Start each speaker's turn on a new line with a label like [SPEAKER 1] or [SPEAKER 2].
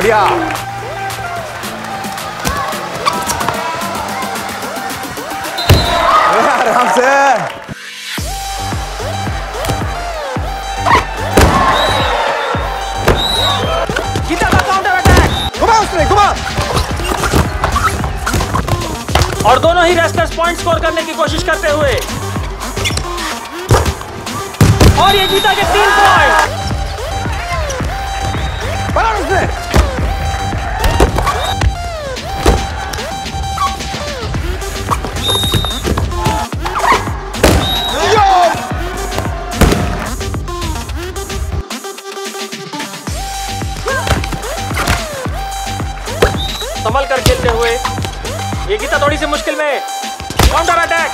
[SPEAKER 1] बढ़िया। आराम से।
[SPEAKER 2] और दोनों ही रेस्लर्स पॉइंट स्कोर करने की कोशिश करते हुए। और ये गीता के तीन पॉइंट संभल कर खेलते हुए। ये गीता थोड़ी सी मुश्किल में काउंटर अटैक